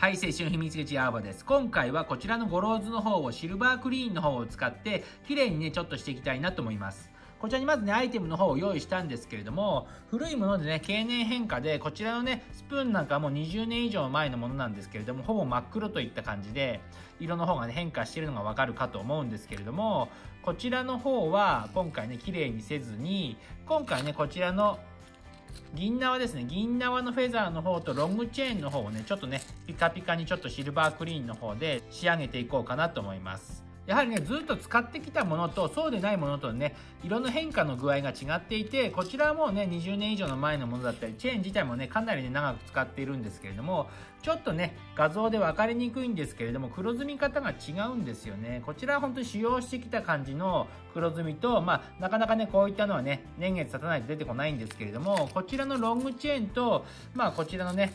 はい、青春秘密基地アーバです。今回はこちらのゴローズの方をシルバークリーンの方を使って綺麗にね、ちょっとしていきたいなと思います。こちらにまずね、アイテムの方を用意したんですけれども、古いものでね、経年変化で、こちらのね、スプーンなんかもう20年以上前のものなんですけれども、ほぼ真っ黒といった感じで、色の方がね、変化してるのがわかるかと思うんですけれども、こちらの方は、今回ね、綺麗にせずに、今回ね、こちらの銀縄ですね。銀縄のフェザーの方とロングチェーンの方をね、ちょっとね、ピカピカにちょっとシルバークリーンの方で仕上げていこうかなと思います。やはりね、ずっと使ってきたものと、そうでないものとね、色の変化の具合が違っていて、こちらはもうね、20年以上の前のものだったり、チェーン自体もね、かなりね、長く使っているんですけれども、ちょっとね、画像で分かりにくいんですけれども、黒ずみ方が違うんですよね。こちらは本当に使用してきた感じの黒ずみと、まあ、なかなかね、こういったのはね、年月経たないと出てこないんですけれども、こちらのロングチェーンと、まあ、こちらのね、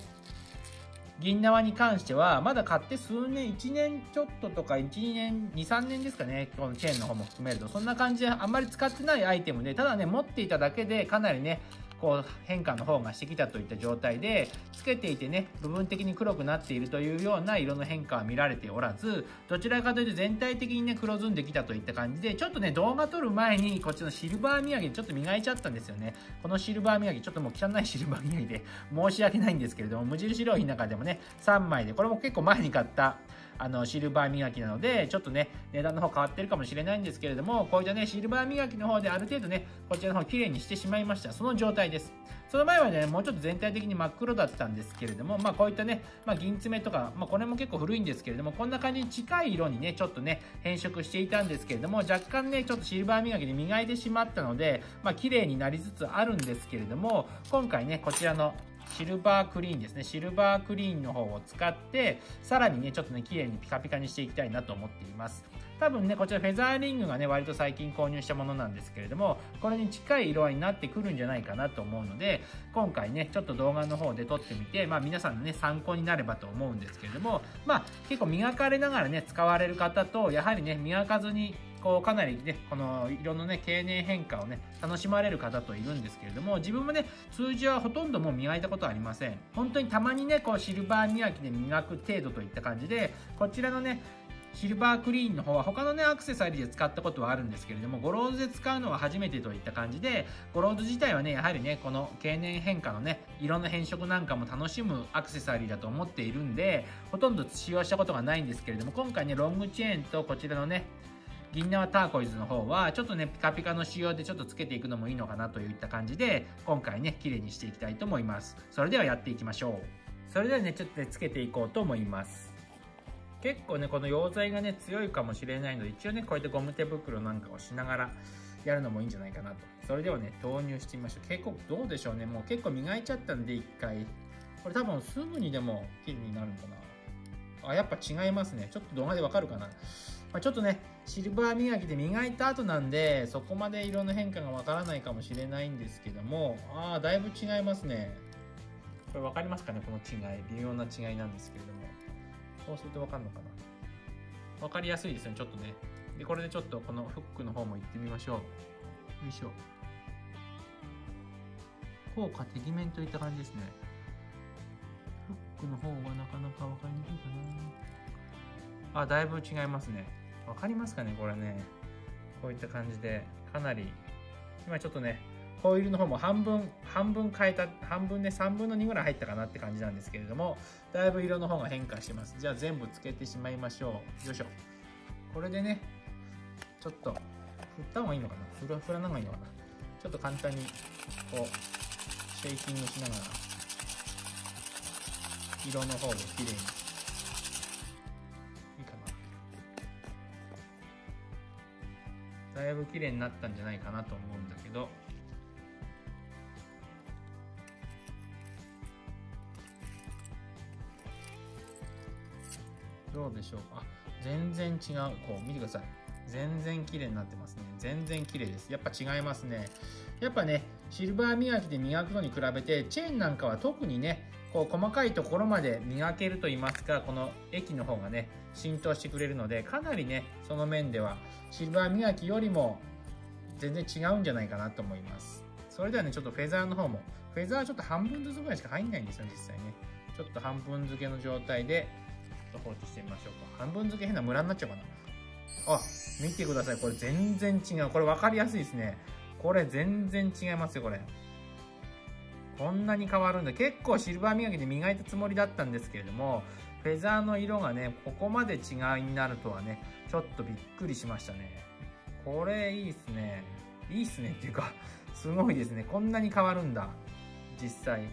銀縄に関しては、まだ買って数年、1年ちょっととか、1、2年、2、3年ですかね、このチェーンの方も含めると、そんな感じであんまり使ってないアイテムで、ただね、持っていただけでかなりね、こう変化の方がしてきたといった状態でつけていてね部分的に黒くなっているというような色の変化は見られておらずどちらかというと全体的にね黒ずんできたといった感じでちょっとね動画撮る前にこっちのシルバー磨きちょっと磨いちゃったんですよね。このシルバー磨きちょっともう汚いシルバー磨きで申し訳ないんですけれども無印良品の中でもね3枚でこれも結構前に買ったあのシルバー磨きなのでちょっとね値段の方変わってるかもしれないんですけれどもこういったねシルバー磨きの方である程度ねこちらの方綺麗にしてしまいました。その状態です。その前はねもうちょっと全体的に真っ黒だったんですけれどもまあこういったね、まあ、銀爪とか、まあ、これも結構古いんですけれどもこんな感じに近い色にねちょっとね変色していたんですけれども若干ねちょっとシルバー磨きで磨いてしまったのでまあ綺麗になりつつあるんですけれども今回ねこちらのシルバークリーンですね。シルバークリーンの方を使って、さらにね、ちょっとね、綺麗にピカピカにしていきたいなと思っています。多分ね、こちらフェザーリングがね、割と最近購入したものなんですけれども、これに近い色合いになってくるんじゃないかなと思うので、今回ね、ちょっと動画の方で撮ってみて、まあ皆さんのね、参考になればと思うんですけれども、まあ結構磨かれながらね、使われる方と、やはりね、磨かずにこうかなりねこの色のね経年変化をね楽しまれる方といるんですけれども自分もね数字はほとんどもう磨いたことはありません。本当にたまにねこうシルバー磨きで磨く程度といった感じでこちらのねシルバークリーンの方は他のねアクセサリーで使ったことはあるんですけれどもゴローズで使うのは初めてといった感じでゴローズ自体はねやはりねこの経年変化のね色の変色なんかも楽しむアクセサリーだと思っているんでほとんど使用したことがないんですけれども今回ねロングチェーンとこちらのね銀縄ターコイズの方はちょっとねピカピカの仕様でちょっとつけていくのもいいのかなといった感じで今回ね綺麗にしていきたいと思います。それではやっていきましょう。それではねちょっとねつけていこうと思います結構ねこの溶剤がね強いかもしれないので一応ねこうやってゴム手袋なんかをしながらやるのもいいんじゃないかなと。それではね投入してみましょう。結構どうでしょうね。もう結構磨いちゃったんで一回。これ多分すぐにでも綺麗になるのかな。あやっぱ違いますねちょっと動画でわかるかなまあ、ちょっとね、シルバー磨きで磨いた後なんで、そこまで色の変化がわからないかもしれないんですけども、ああ、だいぶ違いますね。これ分かりますかね？この違い。微妙な違いなんですけれども。こうすると分かるのかな分かりやすいですね、ちょっとね。で、これでちょっとこのフックの方も行ってみましょう。よいしょ。効果てきめんといった感じですね。の方はなかなか分かりにくいかな。あ、だいぶ違いますね。わかりますかねこれね。こういった感じで、かなり、今ちょっとね、ホイールの方も半分、半分変えた、半分ね、3分の2ぐらい入ったかなって感じなんですけれども、だいぶ色の方が変化してます。じゃあ全部つけてしまいましょう。よいしょ。これでね、ちょっと、振った方がいいのかな振ら、振らない方がいいのかなちょっと簡単に、こう、シェイキングしながら、色の方で綺麗に。いいかな。だいぶ綺麗になったんじゃないかなと思うんだけど。どうでしょう。か全然違う。こう見てください。全然綺麗になってますね。全然綺麗です。やっぱ違いますね。やっぱねシルバー磨きで磨くのに比べてチェーンなんかは特にねこう細かいところまで磨けると言いますかこの液の方がね浸透してくれるのでかなりねその面ではシルバー磨きよりも全然違うんじゃないかなと思います。それではねちょっとフェザーの方もフェザーはちょっと半分ずつぐらいしか入んないんですよ実際ね。ちょっと半分漬けの状態でちょっと放置してみましょうか。半分漬け変なムラになっちゃうかな。あ見てください。これ全然違う。これ分かりやすいですね。これ全然違いますよこれ。こんなに変わるんだ。結構シルバー磨きで磨いたつもりだったんですけれどもフェザーの色がねここまで違いになるとはねちょっとびっくりしましたね。これいいっすね。いいっすねっていうかすごいですね。こんなに変わるんだ。実際。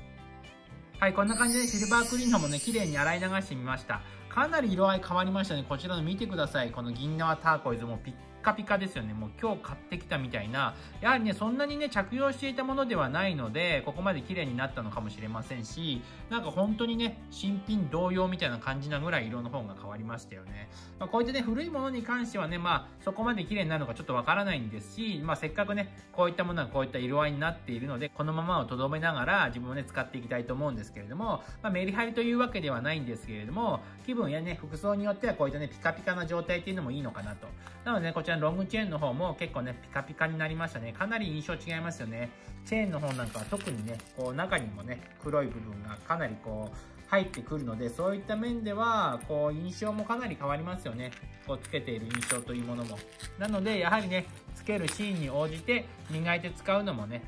はいこんな感じでシルバークリーンのもね綺麗に洗い流してみました。かなり色合い変わりましたね。こちらの見てください。この銀縄ターコイズもピッカピカですよね。もう今日買ってきたみたいな、やはりね、そんなにね、着用していたものではないので、ここまで綺麗になったのかもしれませんし、なんか本当にね、新品同様みたいな感じなぐらい色の方が変わりましたよね。まあ、こういったね、古いものに関してはね、まあ、そこまで綺麗になるのかちょっとわからないんですし、まあ、せっかくね、こういったものはこういった色合いになっているので、このままをとどめながら自分をね、使っていきたいと思うんですけれども、まあ、メリハリというわけではないんですけれども、気分やね、服装によってはこういったね、ピカピカな状態っていうのもいいのかなと。なのでね、こちらのロングチェーンの方も結構ね、ピカピカになりましたね。かなり印象違いますよね。チェーンの方なんかは特にね、こう中にもね、黒い部分がかなりこう、入ってくるので、そういった面では、こう、印象もかなり変わりますよね。こう、つけている印象というものも。なので、やはりね、つけるシーンに応じて磨いて使うのもね、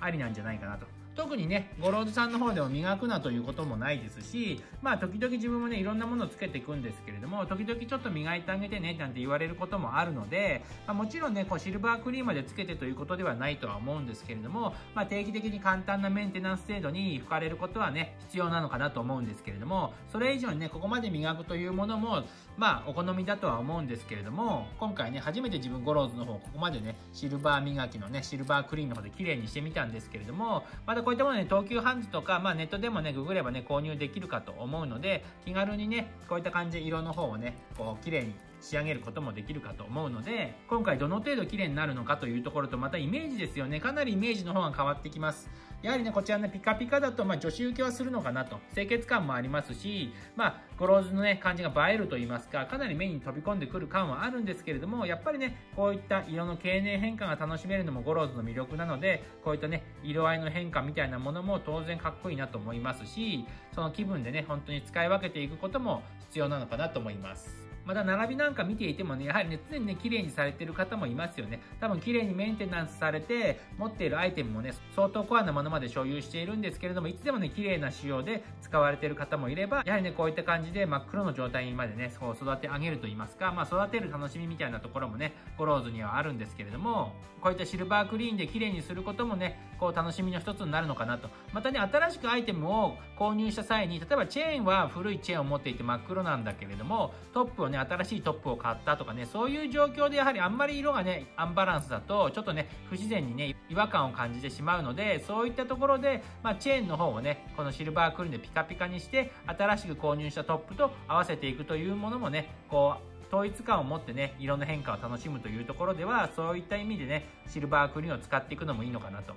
ありなんじゃないかなと特にね、ゴローズさんの方でも磨くなということもないですし、まあ時々自分もね、いろんなものをつけていくんですけれども、時々ちょっと磨いてあげてね、なんて言われることもあるので、まあ、もちろんね、こうシルバークリームまでつけてということではないとは思うんですけれども、まあ定期的に簡単なメンテナンス程度に吹かれることはね、必要なのかなと思うんですけれども、それ以上にね、ここまで磨くというものも、まあお好みだとは思うんですけれども、今回ね、初めて自分ゴローズの方、ここまでね、シルバー磨きのね、シルバークリーンの方で綺麗にしてみたんですけれども、またこういったものね、東急ハンズとか、まあ、ネットでもね、ググればね、購入できるかと思うので、気軽にね、こういった感じで色の方をね、こう、綺麗に仕上げることもできるかと思うので、今回どの程度綺麗になるのかというところと、またイメージですよね。かなりイメージの方が変わってきます。やはりね、こちらね、ピカピカだと、まあ、女子受けはするのかなと。清潔感もありますし、まあ、ゴローズのね、感じが映えると言いますか、かなり目に飛び込んでくる感はあるんですけれども、やっぱりね、こういった色の経年変化が楽しめるのもゴローズの魅力なので、こういったね、色合いの変化みたいなものも当然かっこいいなと思いますし、その気分でね、本当に使い分けていくことも必要なのかなと思います。また並びなんか見ていてもね、やはりね、常にね、綺麗にされてる方もいますよね。多分綺麗にメンテナンスされて、持っているアイテムもね、相当コアなものまで所有しているんですけれども、いつでもね、綺麗な仕様で使われている方もいれば、やはりね、こういった感じで真っ黒の状態にまでね、そう育て上げると言いますか、まあ育てる楽しみみたいなところもね、ゴローズにはあるんですけれども、こういったシルバークリーンで綺麗にすることもね、こう楽しみの一つになるのかなと。またね、新しくアイテムを購入した際に、例えばチェーンは古いチェーンを持っていて真っ黒なんだけれども、トップをね、新しいトップを買ったとかね、そういう状況でやはりあんまり色がね、アンバランスだと、ちょっとね、不自然にね、違和感を感じてしまうので、そういったところで、まあ、チェーンの方をね、このシルバークリーンでピカピカにして、新しく購入したトップと合わせていくというものもね、こう、統一感を持ってね、色の変化を楽しむというところでは、そういった意味でね、シルバークリーンを使っていくのもいいのかなと。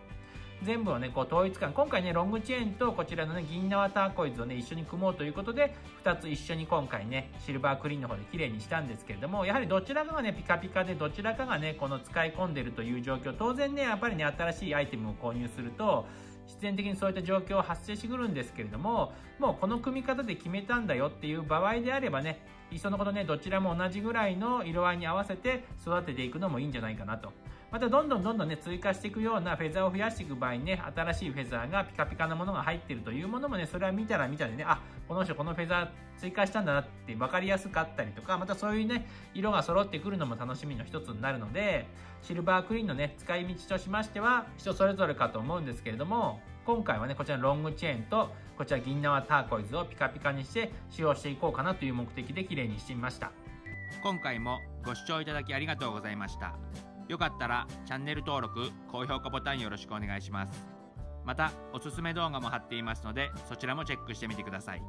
全部をね、こう統一感、今回ね、ロングチェーンとこちらのね、銀縄ターコイズをね、一緒に組もうということで、2つ一緒に今回ね、シルバークリーンの方で綺麗にしたんですけれども、やはりどちらかがね、ピカピカで、どちらかがね、この使い込んでるという状況、当然ね、やっぱりね、新しいアイテムを購入すると、必然的にそういった状況を発生してくるんですけれども、もうこの組み方で決めたんだよっていう場合であればね、いっそのことね、どちらも同じぐらいの色合いに合わせて育てていくのもいいんじゃないかなと。またどんどんどんどんね、追加していくようなフェザーを増やしていく場合にね、新しいフェザーがピカピカなものが入ってるというものもね、それは見たら見たでね、あ、この人このフェザー追加したんだなって分かりやすかったりとか、またそういうね、色が揃ってくるのも楽しみの一つになるので、シルバークリーンのね、使い道としましては、人それぞれかと思うんですけれども、今回はね、こちらロングチェーンと、こちら銀縄ターコイズをピカピカにして使用していこうかなという目的で綺麗にしてみました。今回もご視聴いただきありがとうございました。よかったらチャンネル登録、高評価ボタンよろしくお願いします。また、おすすめ動画も貼っていますので、そちらもチェックしてみてください。